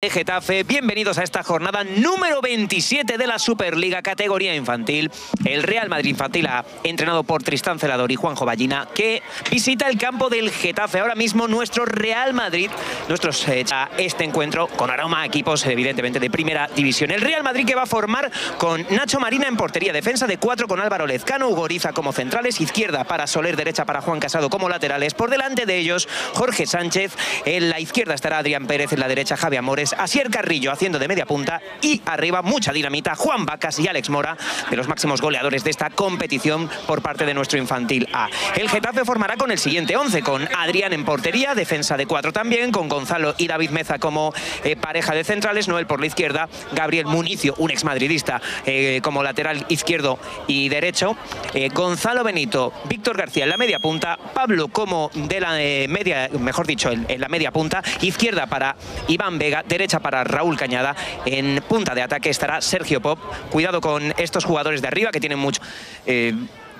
de Getafe, bienvenidos a esta jornada número 27 de la Superliga categoría infantil. El Real Madrid Infantil entrenado por Tristán Celador y Juanjo Ballina, que visita el campo del Getafe. Ahora mismo nuestro Real Madrid, nuestros eh, este encuentro con aroma a equipos evidentemente de primera división. El Real Madrid que va a formar con Nacho Marina en portería, defensa de cuatro con Álvaro Lezcano, Ugoriza como centrales, izquierda para Soler, derecha para Juan Casado como laterales. Por delante de ellos Jorge Sánchez, en la izquierda estará Adrián Pérez, en la derecha Javi Amores, Asier Carrillo haciendo de media punta y arriba mucha dinamita Juan Vacas y Alex Mora, de los máximos goleadores de esta competición por parte de nuestro infantil A. El Getafe formará con el siguiente 11, con Adrián en portería, defensa de cuatro también, con Gonzalo y David Meza como eh, pareja de centrales, Noel por la izquierda, Gabriel Municio, un exmadridista, eh, como lateral izquierdo y derecho, eh, Gonzalo Benito, Víctor García en la media punta, Pablo como de la media, mejor dicho, en, la media punta, izquierda para Iván Vega, derecha para Raúl Cañada. En punta de ataque estará Sergio Pop. Cuidado con estos jugadores de arriba que tienen mucho... Eh,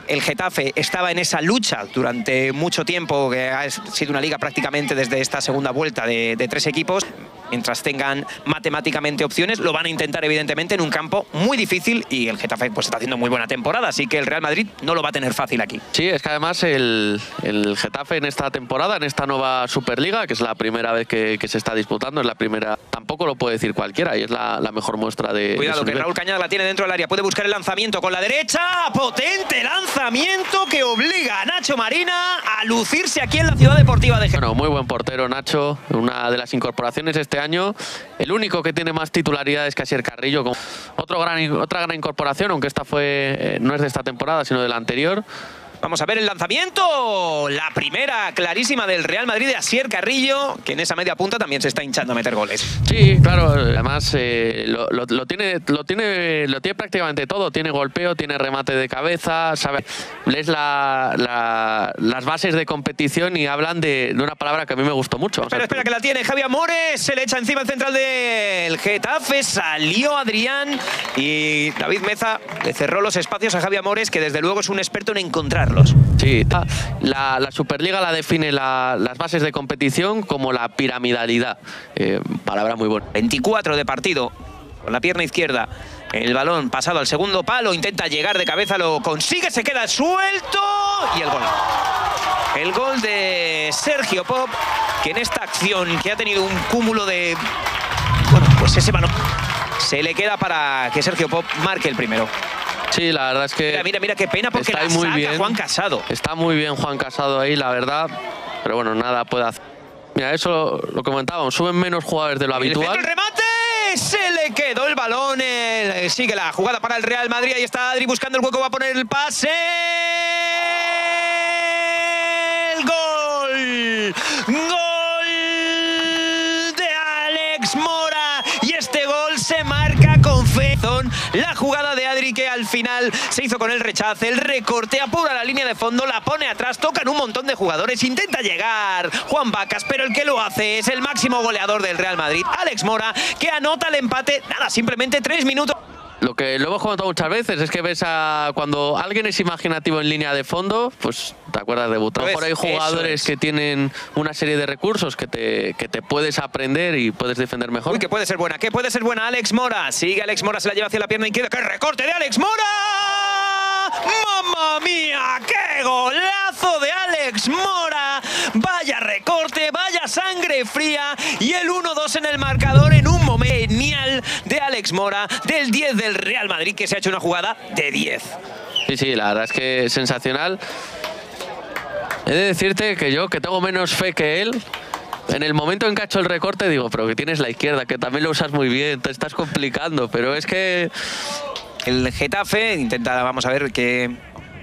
el Getafe estaba en esa lucha durante mucho tiempo, que ha sido una liga prácticamente desde esta segunda vuelta de, de tres equipos mientras tengan matemáticamente opciones, lo van a intentar evidentemente en un campo muy difícil y el Getafe pues está haciendo muy buena temporada, así que el Real Madrid no lo va a tener fácil aquí. Sí, es que además el, el Getafe en esta temporada, en esta nueva Superliga, que es la primera vez que, que, se está disputando, es la primera, tampoco lo puede decir cualquiera y es la, la mejor muestra de... Cuidado, de que Raúl Cañada la tiene dentro del área, puede buscar el lanzamiento con la derecha, potente lanzamiento que obliga a Nacho Marina a lucirse aquí en la Ciudad Deportiva de Getafe. Bueno, muy buen portero Nacho, una de las incorporaciones este año, el único que tiene más titularidades que Asier Carrillo. Otro gran, otra gran incorporación, aunque esta fue eh, no es de esta temporada, sino de la anterior. Vamos a ver el lanzamiento. La primera clarísima del Real Madrid de Asier Carrillo, que en esa media punta también se está hinchando a meter goles. Sí, claro. Además, eh, lo, lo, lo, tiene, lo, tiene, lo tiene prácticamente todo. Tiene golpeo, tiene remate de cabeza, sabe. Lees la, la, las bases de competición y hablan de, de, una palabra que a mí me gustó mucho. Espera, espera, que la tiene Javi Amores. Se le echa encima el central del Getafe. Salió Adrián y David Meza le cerró los espacios a Javi Amores, que desde luego es un experto en encontrar Sí, la, la Superliga la define la, las bases de competición como la piramidalidad. Eh, palabra muy buena. 24 de partido con la pierna izquierda. El balón pasado al segundo palo, intenta llegar de cabeza, lo consigue, se queda suelto y el gol. El gol de Sergio Pop, que en esta acción que ha tenido un cúmulo de... Bueno, pues ese balón se le queda para que Sergio Pop marque el primero. Sí, la verdad es que... Mira, mira, mira qué pena porque está la muy bien. Juan Casado. Está muy bien Juan Casado ahí, la verdad. Pero bueno, nada puede hacer. Mira, eso lo comentábamos. Suben menos jugadores de lo habitual. ¡El remate! Se le quedó el balón. El... Sigue la jugada para el Real Madrid. Ahí está Adri buscando el hueco. Va a poner el pase. ¡El gol! ¡Gol La jugada de Adri que al final se hizo con el rechace, el recorte, apura la línea de fondo, la pone atrás, tocan un montón de jugadores, intenta llegar Juan Vacas, pero el que lo hace es el máximo goleador del Real Madrid, Alex Mora, que anota el empate, nada, simplemente tres minutos. Lo que lo hemos comentado muchas veces es que ves a cuando alguien es imaginativo en línea de fondo, pues te acuerdas de Butón. Por hay jugadores es. que tienen una serie de recursos que te, que te puedes aprender y puedes defender mejor. Uy, que puede ser buena, que puede ser buena Alex Mora. Sigue Alex Mora, se la lleva hacia la pierna izquierda. ¡Qué recorte de Alex Mora! ¡Mamma mía! ¡Qué golazo de Alex Mora! Vaya recorte, vaya sangre fría y el 1-2 en el marcador en un momento Alex Mora, del 10 del Real Madrid, que se ha hecho una jugada de 10. Sí, sí, la verdad es que sensacional. He de decirte que yo, que tengo menos fe que él, en el momento en que ha hecho el recorte digo, pero que tienes la izquierda, que también lo usas muy bien, te estás complicando, pero es que... El Getafe intenta, vamos a ver qué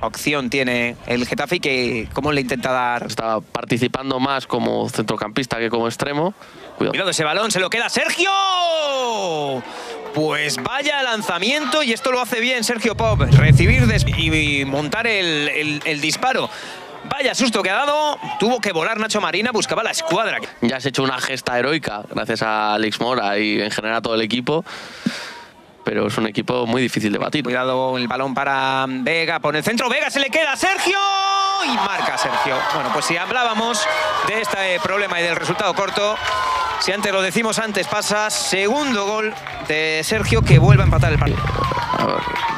opción tiene el Getafe y que cómo le intenta dar... Está participando más como centrocampista que como extremo. Cuidado. Cuidado ese balón, se lo queda Sergio. Pues vaya lanzamiento y esto lo hace bien Sergio Pop. Recibir y montar el, el, el disparo. Vaya susto que ha dado. Tuvo que volar Nacho Marina, buscaba la escuadra. Ya has hecho una gesta heroica gracias a Alex Mora y en general a todo el equipo. Pero es un equipo muy difícil de batir. Cuidado el balón para Vega. Por el centro, Vega se le queda a Sergio. Y marca Sergio. Bueno, pues si hablábamos de este problema y del resultado corto, Si antes lo decimos antes, pasa segundo gol de Sergio que vuelve a empatar el partido.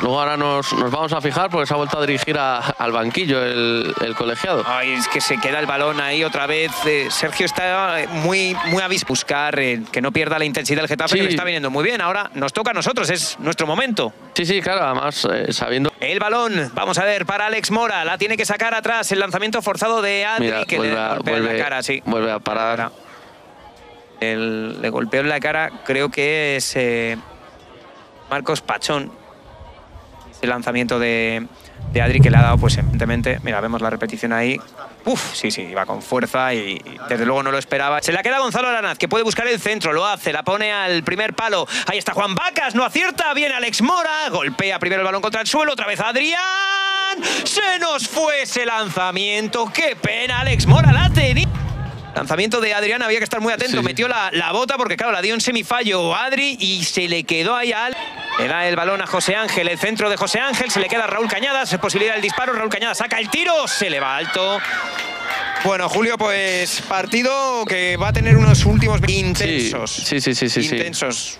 Luego ahora nos, nos, vamos a fijar porque se ha vuelto a dirigir a, al banquillo el, el, colegiado. Ay, es que se queda el balón ahí otra vez. Eh, Sergio está muy, muy a buscar eh, que no pierda la intensidad del Getafe, sí. que le está viniendo muy bien. Ahora nos toca a nosotros, es nuestro momento. Sí, sí, claro, además eh, sabiendo... El balón, vamos a ver, para Alex Mora, la tiene que sacar atrás, el lanzamiento forzado de Adri, Mira, que vuelve le a, golpea vuelve, en la cara, sí. Vuelve a parar. El, le golpeó en la cara, creo que es eh, Marcos Pachón. Ese lanzamiento de, Adri que le ha dado, pues evidentemente, mira, vemos la repetición ahí. Uf, sí, sí, iba con fuerza y, y, desde luego no lo esperaba. Se la queda Gonzalo Aranaz, que puede buscar el centro, lo hace, la pone al primer palo. Ahí está Juan Vacas, no acierta, viene Alex Mora, golpea primero el balón contra el suelo, otra vez Adrián. Se nos fue ese lanzamiento, qué pena, Alex Mora la tenía. Lanzamiento de Adrián, había que estar muy atento. Sí. Metió la, la, bota porque, claro, la dio en semifallo Adri y se le quedó ahí al. Le da el balón a José Ángel, el centro de José Ángel, se le queda a Raúl Cañadas, posibilidad del disparo. Raúl Cañadas saca el tiro, se le va alto. Bueno, Julio, pues partido que va a tener unos últimos intensos. Sí, sí, sí, sí. intensos. Sí.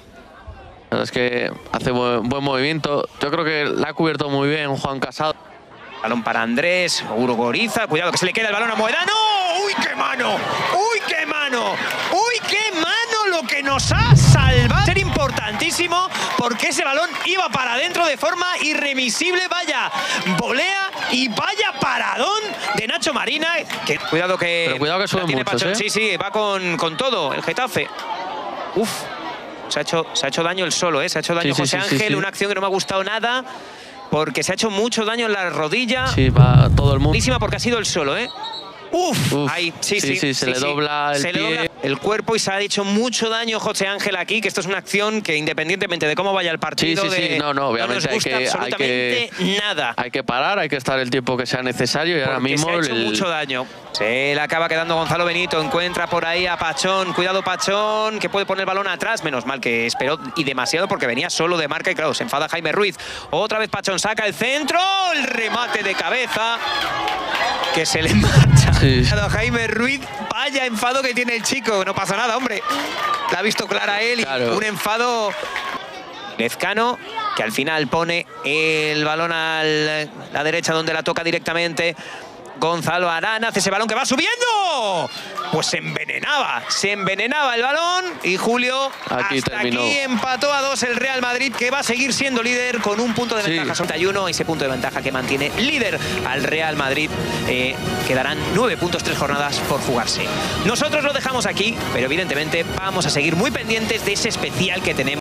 La verdad es que hace buen, buen movimiento. Yo creo que la ha cubierto muy bien Juan Casado. Balón para Andrés, Uro Goriza, cuidado que se le queda el balón a Moedano. ¡Uy, qué mano! ¡Uy, qué mano! ¡Uy, qué mano lo que nos ha salvado! Ser importantísimo porque ese balón iba para adentro de forma irremisible. Vaya, volea y vaya paradón de Nacho Marina. Que, cuidado que. Pero cuidado que sube muchos, ¿eh? Sí, sí, va con, con todo el Getafe. Uf. Se ha, hecho, se ha hecho daño el solo, ¿eh? Se ha hecho daño sí, José sí, Ángel, una acción que no me ha gustado nada porque se ha hecho mucho daño en la rodilla. Sí, va todo el mundo. porque ha sido el solo, ¿eh? Uf, Uf, ahí, sí, sí, sí, sí, se sí, le dobla el se pie. Le dobla el cuerpo y se ha hecho mucho daño José Ángel aquí, que esto es una acción que independientemente de cómo vaya el partido, Sí, sí, sí, de- no, no, obviamente nos gusta hay que- hay absolutamente nada. Hay que parar, hay que estar el tiempo que sea necesario y ahora mismo se ha hecho el- mucho daño. Se le acaba quedando Gonzalo Benito, encuentra por ahí a Pachón, cuidado Pachón, que puede poner el balón atrás, menos mal que esperó y demasiado porque venía solo de marca y claro, se enfada Jaime Ruiz. Otra vez Pachón saca el centro, el remate de cabeza, que se le marcha Sí. a Jaime Ruiz. Vaya enfado que tiene el chico, no pasa nada, hombre. La ha visto clara él y un enfado Lezcano, que al final pone el balón a la derecha donde la toca directamente. Gonzalo Arana hace ese balón que va subiendo. Pues se envenenaba, se envenenaba el balón y Julio Aquí hasta terminó. aquí empató a dos el Real Madrid que va a seguir siendo líder con un punto de Sí. ventaja. 61, ese punto de ventaja que mantiene líder al Real Madrid. Eh, quedarán nueve puntos, tres jornadas por jugarse. Nosotros lo dejamos aquí, pero evidentemente vamos a seguir muy pendientes de ese especial que tenemos.